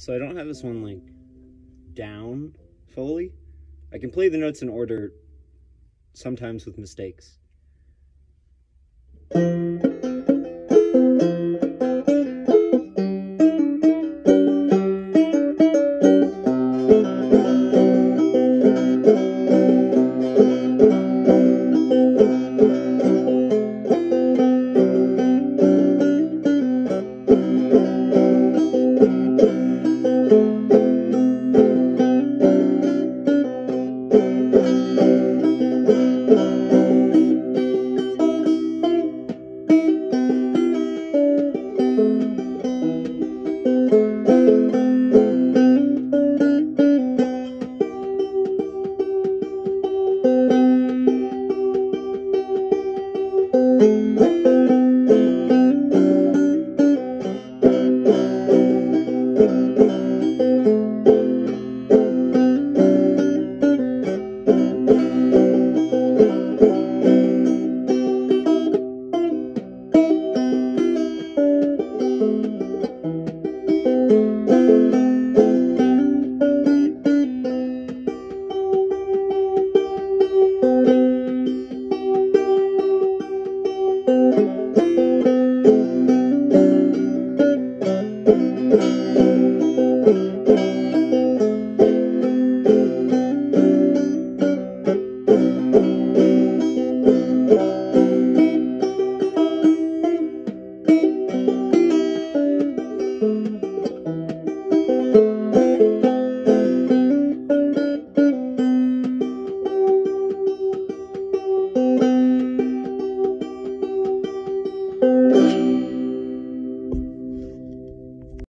So I don't have this one like down fully. I can play the notes in order sometimes with mistakes.